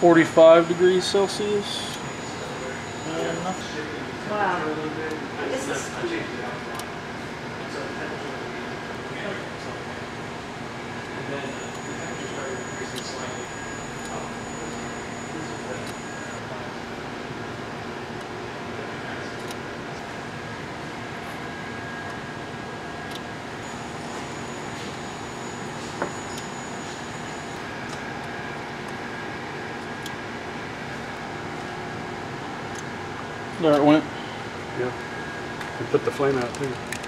45 degrees Celsius. Uh, wow. This is There it went. Yeah. And put the flame out too.